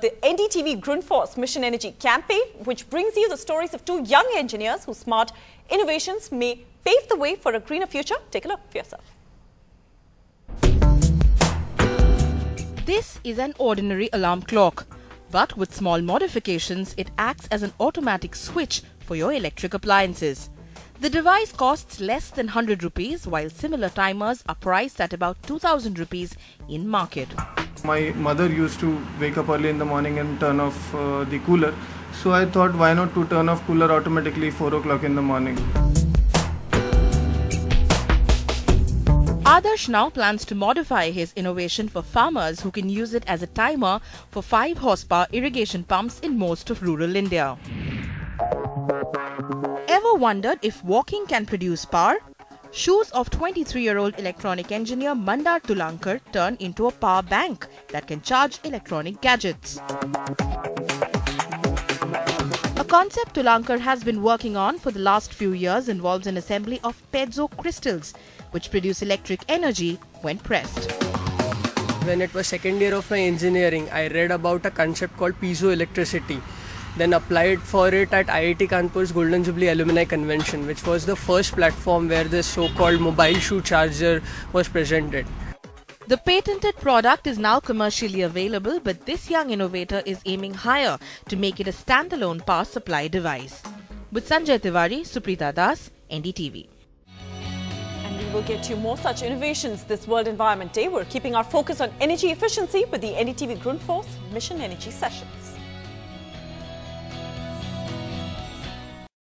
The NDTV Grundfos Mission Energy campaign, which brings you the stories of two young engineers whose smart innovations may pave the way for a greener future. Take a look for yourself. This is an ordinary alarm clock, but with small modifications, it acts as an automatic switch for your electric appliances. The device costs less than 100 rupees, while similar timers are priced at about 2000 rupees in market. My mother used to wake up early in the morning and turn off uh, the cooler. So I thought, why not to turn off cooler automatically 4 o'clock in the morning. Adarsh now plans to modify his innovation for farmers who can use it as a timer for 5 horsepower irrigation pumps in most of rural India. Ever wondered if walking can produce power? Shoes of 23-year-old electronic engineer Mandar Tulankar turn into a power bank that can charge electronic gadgets. A concept Tulankar has been working on for the last few years involves an assembly of piezo crystals, which produce electric energy when pressed. When it was second year of my engineering, I read about a concept called piezoelectricity then applied for it at IIT Kanpur's Golden Jubilee Alumni Convention, which was the first platform where this so-called mobile shoe charger was presented. The patented product is now commercially available, but this young innovator is aiming higher to make it a standalone power supply device. With Sanjay Tiwari, Suprita Das, NDTV. And we will get you more such innovations this World Environment Day. We're keeping our focus on energy efficiency with the NDTV Grundfos Mission Energy Sessions.